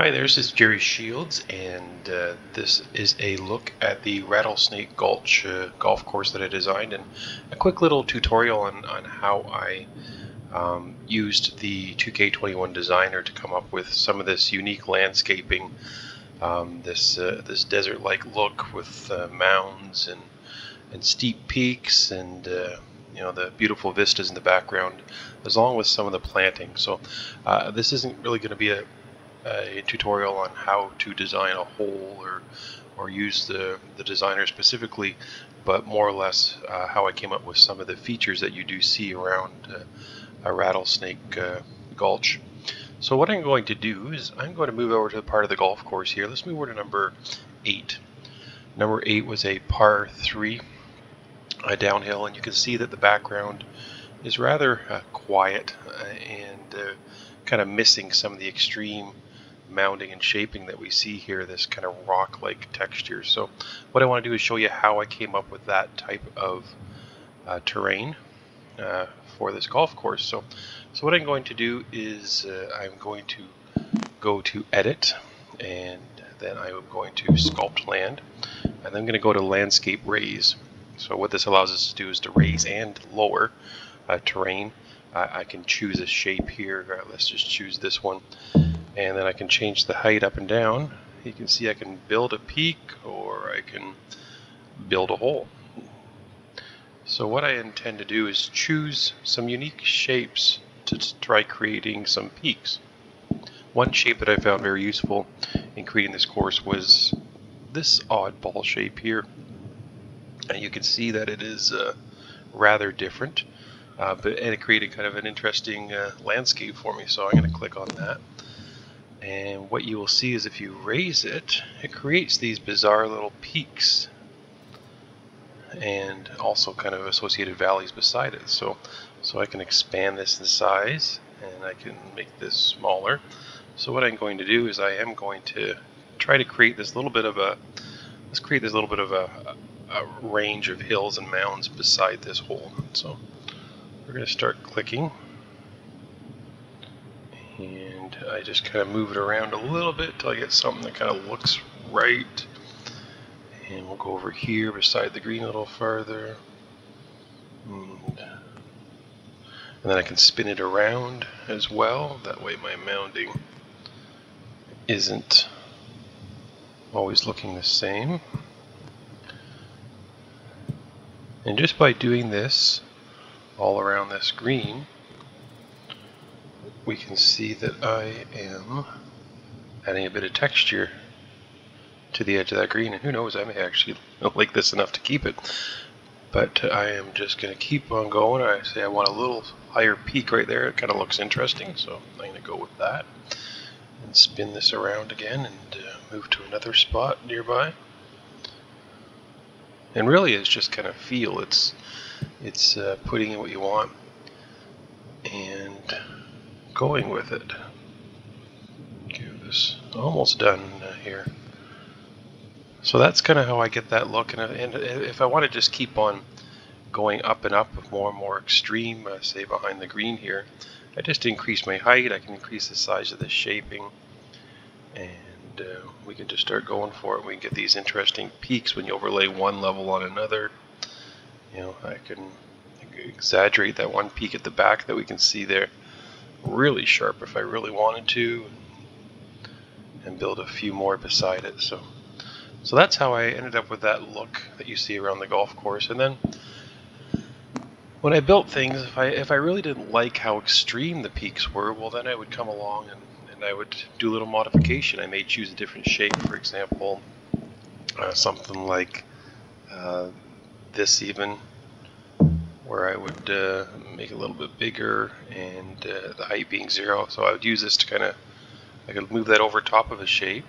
Hi there, this is Jerry Shields, and uh, this is a look at the Rattlesnake Gulch uh, golf course that I designed, and a quick little tutorial on, on how I um, used the 2K21 designer to come up with some of this unique landscaping, um, this uh, this desert-like look with uh, mounds and and steep peaks, and uh, you know the beautiful vistas in the background, as long with some of the planting. So uh, this isn't really going to be a a tutorial on how to design a hole or or use the, the designer specifically, but more or less uh, how I came up with some of the features that you do see around uh, a rattlesnake uh, gulch. So what I'm going to do is I'm going to move over to the part of the golf course here. Let's move over to number 8. Number 8 was a par 3 uh, downhill and you can see that the background is rather uh, quiet uh, and kind of missing some of the extreme mounding and shaping that we see here, this kind of rock-like texture. So what I want to do is show you how I came up with that type of uh, terrain uh, for this golf course. So, so what I'm going to do is uh, I'm going to go to Edit, and then I'm going to Sculpt Land, and then I'm going to go to Landscape Raise. So what this allows us to do is to raise and lower uh, terrain. I can choose a shape here. Let's just choose this one and then I can change the height up and down. You can see I can build a peak or I can build a hole. So what I intend to do is choose some unique shapes to try creating some peaks. One shape that I found very useful in creating this course was this oddball shape here. And you can see that it is uh, rather different, uh, but and it created kind of an interesting uh, landscape for me. So I'm going to click on that. And what you will see is if you raise it, it creates these bizarre little peaks and also kind of associated valleys beside it. So, so I can expand this in size and I can make this smaller. So what I'm going to do is I am going to try to create this little bit of a, let's create this little bit of a, a range of hills and mounds beside this hole. So we're going to start clicking and I just kind of move it around a little bit till I get something that kind of looks right. And we'll go over here beside the green a little further. and, and then I can spin it around as well. That way my mounding isn't always looking the same. And just by doing this all around this green we can see that I am adding a bit of texture to the edge of that green. And who knows I may actually like this enough to keep it. But I am just going to keep on going. I say I want a little higher peak right there. It kind of looks interesting so I'm going to go with that and spin this around again and uh, move to another spot nearby. And really it's just kind of feel. It's it's uh, putting in what you want. And going with it. Okay, this almost done uh, here. So that's kind of how I get that look. And, and if I want to just keep on going up and up more and more extreme, uh, say behind the green here, I just increase my height. I can increase the size of the shaping. And uh, we can just start going for it. We can get these interesting peaks when you overlay one level on another. You know, I can exaggerate that one peak at the back that we can see there really sharp if I really wanted to and build a few more beside it so. So that's how I ended up with that look that you see around the golf course and then when I built things if I if I really didn't like how extreme the peaks were well then I would come along and, and I would do a little modification. I may choose a different shape for example uh, something like uh, this even where I would uh, make it a little bit bigger and uh, the height being zero. So I would use this to kind of, I could move that over top of a shape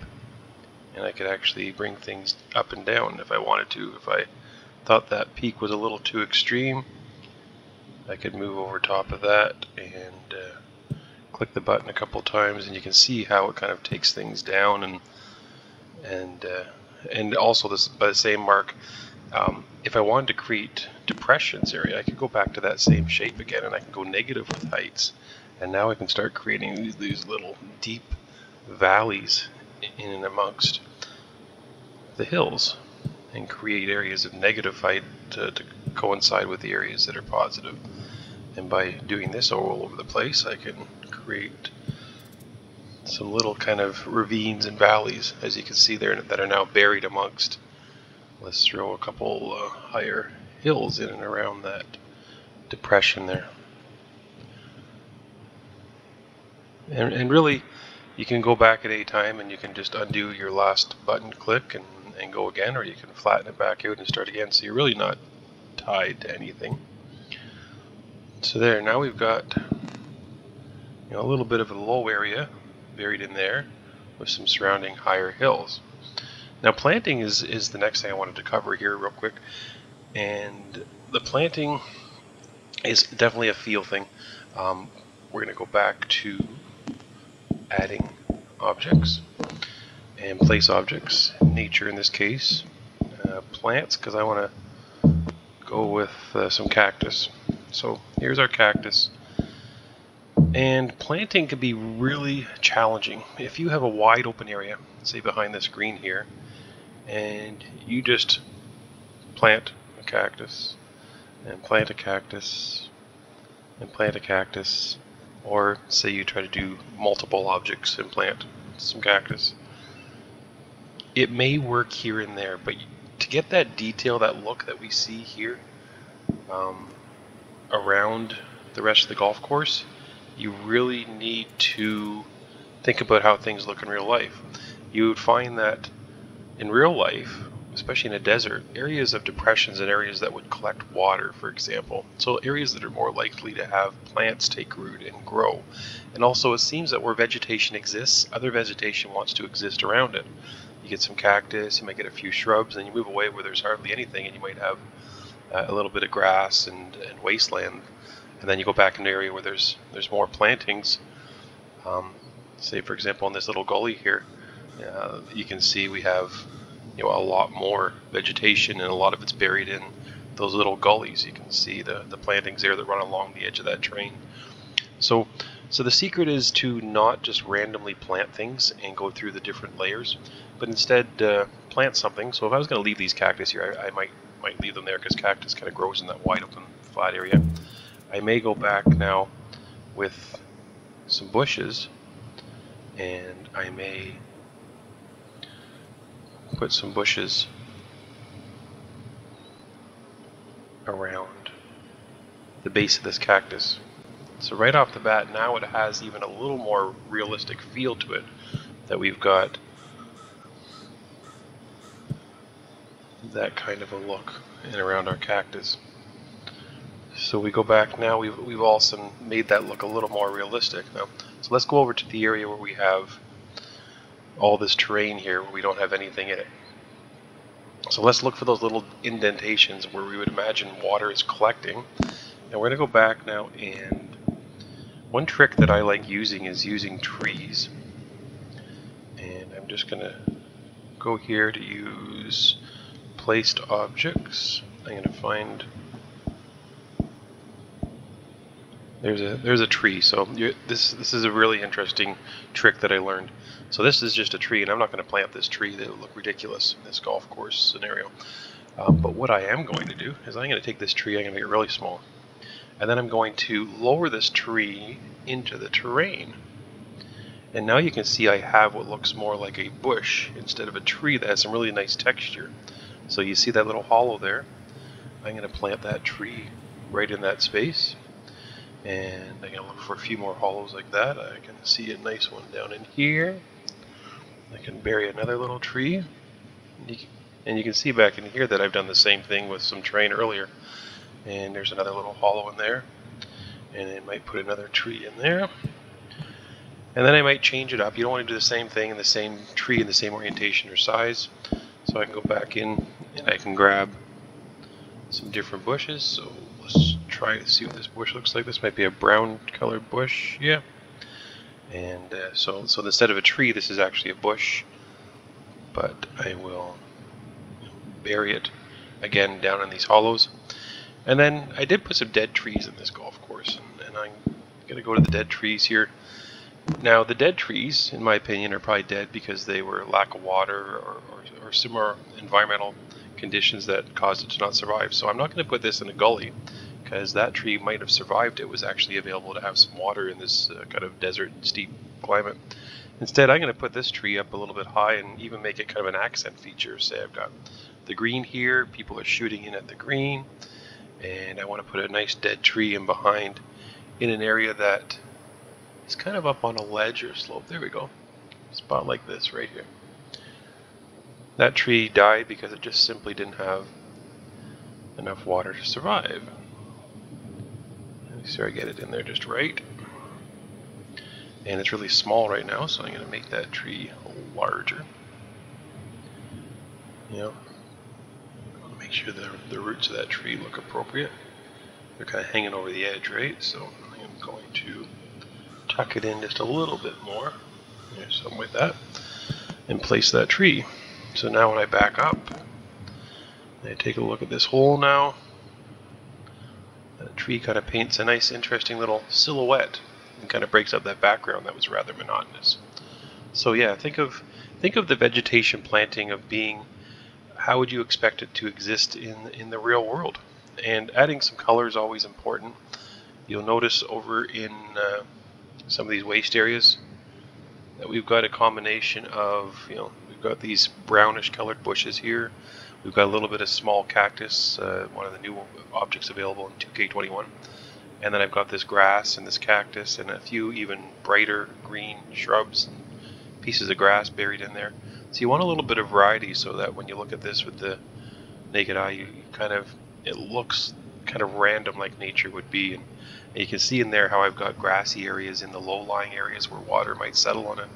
and I could actually bring things up and down if I wanted to. If I thought that peak was a little too extreme, I could move over top of that and uh, click the button a couple times and you can see how it kind of takes things down and and uh, and also this by the same mark um, if I wanted to create depressions area, I could go back to that same shape again and I can go negative with heights. And now I can start creating these, these little deep valleys in and amongst the hills and create areas of negative height to, to coincide with the areas that are positive. And by doing this all over the place, I can create some little kind of ravines and valleys, as you can see there, that are now buried amongst. Let's throw a couple uh, higher hills in and around that depression there. And, and really, you can go back at any time and you can just undo your last button click and, and go again, or you can flatten it back out and start again. So you're really not tied to anything. So there, now we've got you know, a little bit of a low area buried in there with some surrounding higher hills. Now planting is, is the next thing I wanted to cover here real quick. And the planting is definitely a feel thing. Um, we're going to go back to adding objects and place objects, nature in this case, uh, plants, because I want to go with uh, some cactus. So here's our cactus. And planting can be really challenging. If you have a wide open area, say behind this green here, and you just plant a cactus, and plant a cactus, and plant a cactus, or say you try to do multiple objects and plant some cactus. It may work here and there, but to get that detail, that look that we see here um, around the rest of the golf course, you really need to think about how things look in real life. You would find that in real life, especially in a desert, areas of depressions and areas that would collect water, for example. So areas that are more likely to have plants take root and grow. And also it seems that where vegetation exists, other vegetation wants to exist around it. You get some cactus, you might get a few shrubs, and you move away where there's hardly anything and you might have uh, a little bit of grass and, and wasteland. And then you go back in an area where there's there's more plantings. Um, say for example in this little gully here, uh, you can see we have you know a lot more vegetation and a lot of it's buried in those little gullies. You can see the, the plantings there that run along the edge of that train. So, so the secret is to not just randomly plant things and go through the different layers, but instead uh, plant something. So if I was going to leave these cactus here, I, I might might leave them there because cactus kind of grows in that wide open flat area. I may go back now with some bushes and I may put some bushes around the base of this cactus. So right off the bat now it has even a little more realistic feel to it that we've got that kind of a look in around our cactus. So we go back now, we've, we've also made that look a little more realistic now. So let's go over to the area where we have all this terrain here where we don't have anything in it. So let's look for those little indentations where we would imagine water is collecting. And we're going to go back now and one trick that I like using is using trees. And I'm just going to go here to use placed objects. I'm going to find there's a there's a tree. So this this is a really interesting trick that I learned. So this is just a tree, and I'm not going to plant this tree. That would look ridiculous in this golf course scenario. Um, but what I am going to do is I'm going to take this tree, I'm going to make it really small, and then I'm going to lower this tree into the terrain. And now you can see I have what looks more like a bush instead of a tree that has some really nice texture. So you see that little hollow there? I'm going to plant that tree right in that space. And going to look for a few more hollows like that. I can see a nice one down in here. I can bury another little tree. And you can see back in here that I've done the same thing with some terrain earlier. And there's another little hollow in there. And I might put another tree in there. And then I might change it up. You don't want to do the same thing in the same tree in the same orientation or size. So I can go back in and I can grab some different bushes. So let's try to see what this bush looks like. This might be a brown colored bush. Yeah. And uh, so, so instead of a tree, this is actually a bush. But I will bury it again down in these hollows. And then I did put some dead trees in this golf course. And, and I'm going to go to the dead trees here. Now, the dead trees, in my opinion, are probably dead because they were lack of water or, or, or similar environmental conditions that caused it to not survive. So I'm not going to put this in a gully because that tree might have survived. It was actually available to have some water in this uh, kind of desert steep climate. Instead, I'm going to put this tree up a little bit high and even make it kind of an accent feature. Say I've got the green here, people are shooting in at the green, and I want to put a nice dead tree in behind in an area that is kind of up on a ledge or slope. There we go. Spot like this right here. That tree died because it just simply didn't have enough water to survive. Sure I get it in there just right. And it's really small right now, so I'm going to make that tree larger. Yep. Make sure the, the roots of that tree look appropriate. They're kind of hanging over the edge, right? So I'm going to tuck it in just a little bit more, yeah, something like that, and place that tree. So now when I back up, I take a look at this hole now. Tree kind of paints a nice, interesting little silhouette and kind of breaks up that background that was rather monotonous. So yeah, think of think of the vegetation planting of being how would you expect it to exist in in the real world? And adding some color is always important. You'll notice over in uh, some of these waste areas that we've got a combination of you know we've got these brownish colored bushes here. We've got a little bit of small cactus, uh, one of the new objects available in 2K21. And then I've got this grass and this cactus and a few even brighter green shrubs and pieces of grass buried in there. So you want a little bit of variety so that when you look at this with the naked eye, you, kind of, it looks kind of random like nature would be. And, and you can see in there how I've got grassy areas in the low-lying areas where water might settle on a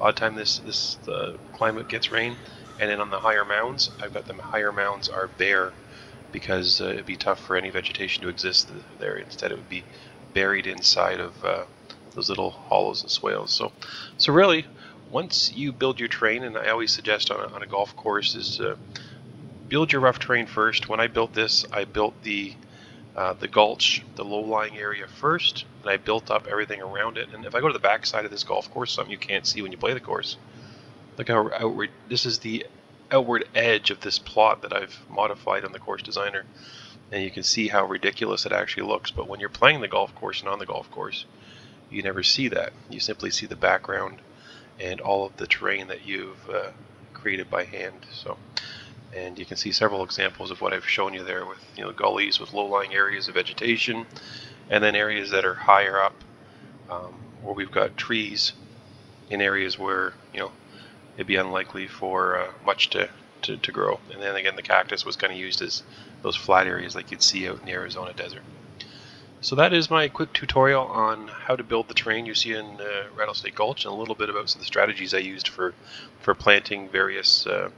odd time this, this the climate gets rain. And then on the higher mounds, I've got the higher mounds are bare because uh, it'd be tough for any vegetation to exist there. Instead, it would be buried inside of uh, those little hollows and swales. So, so really, once you build your terrain, and I always suggest on a, on a golf course is uh, build your rough terrain first. When I built this, I built the uh, the gulch, the low-lying area first, and I built up everything around it. And if I go to the back side of this golf course, something you can't see when you play the course, look how outward. This is the outward edge of this plot that I've modified on the course designer. And you can see how ridiculous it actually looks. But when you're playing the golf course and on the golf course you never see that. You simply see the background and all of the terrain that you've uh, created by hand. So and you can see several examples of what I've shown you there with you know gullies with low-lying areas of vegetation and then areas that are higher up. Um, where we've got trees in areas where you know it'd be unlikely for uh, much to, to, to, grow. And then again, the cactus was kind of used as those flat areas like you'd see out in the Arizona desert. So that is my quick tutorial on how to build the terrain you see in uh, Rattlesnake Gulch and a little bit about some of the strategies I used for, for planting various uh,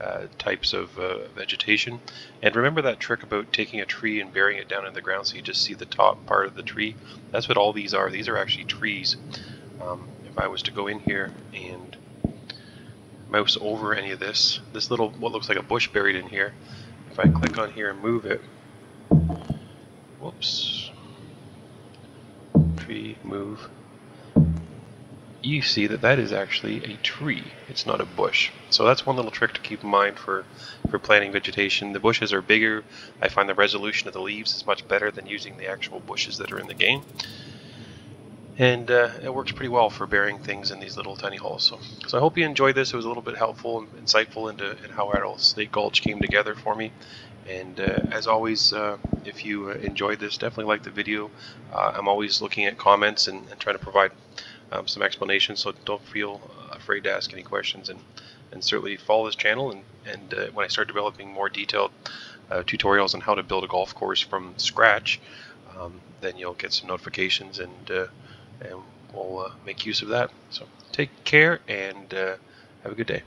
uh, types of uh, vegetation. And remember that trick about taking a tree and burying it down in the ground so you just see the top part of the tree? That's what all these are. These are actually trees. Um, if I was to go in here and mouse over any of this, this little, what looks like a bush buried in here, if I click on here and move it, whoops, tree, move, you see that that is actually a tree. It's not a bush. So that's one little trick to keep in mind for, for planting vegetation. The bushes are bigger. I find the resolution of the leaves is much better than using the actual bushes that are in the game and uh, it works pretty well for burying things in these little tiny holes. So, so I hope you enjoyed this. It was a little bit helpful and insightful into in how Rattlesnake Gulch came together for me. And uh, as always, uh, if you uh, enjoyed this, definitely like the video. Uh, I'm always looking at comments and, and trying to provide um, some explanations, so don't feel uh, afraid to ask any questions. And, and certainly follow this channel. And, and when I start developing more detailed tutorials on how to build a golf course from scratch, um, then you'll get some notifications and and we'll uh, make use of that. So take care and uh, have a good day.